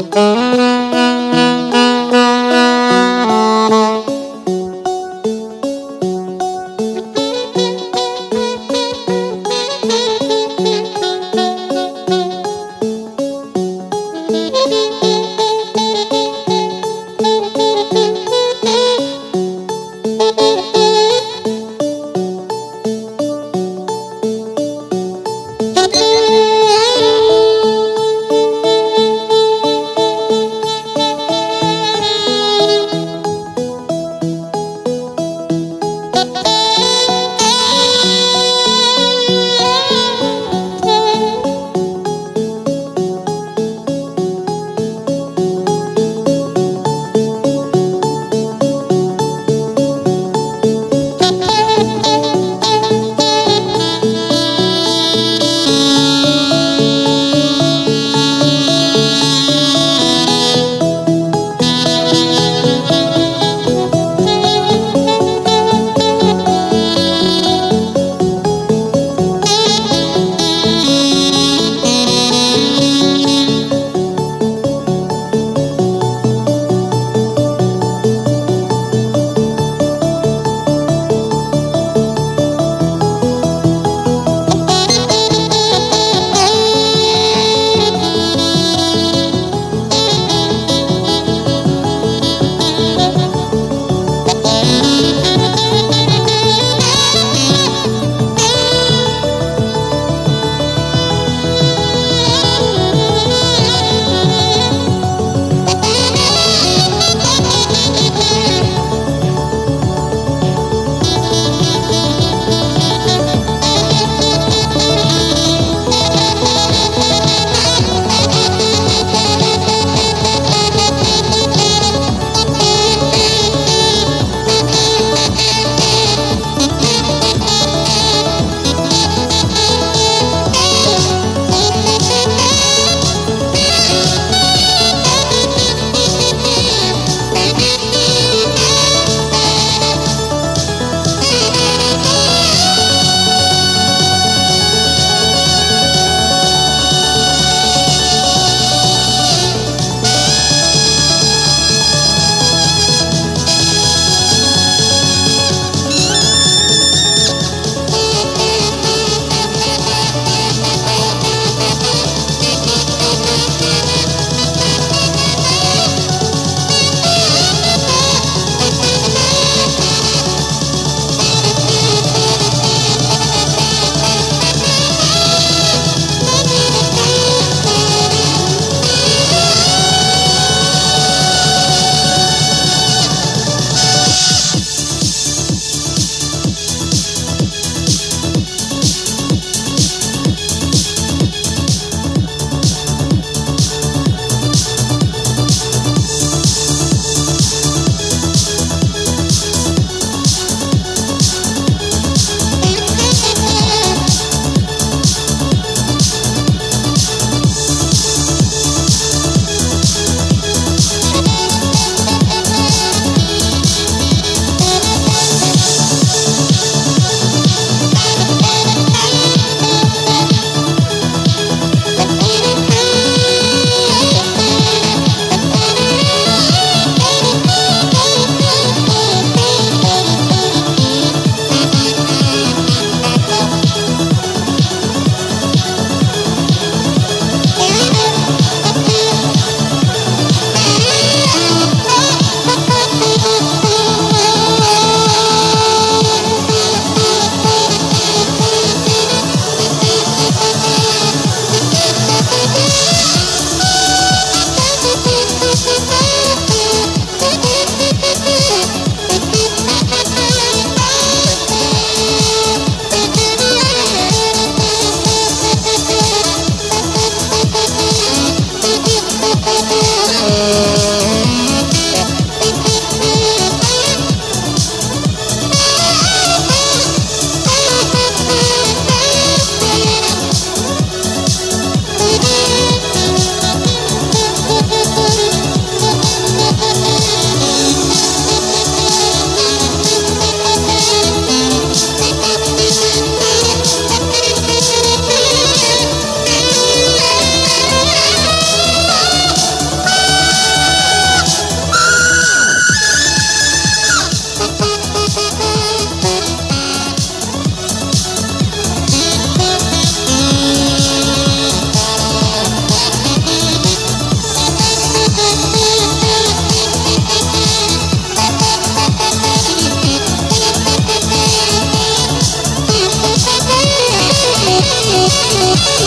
Música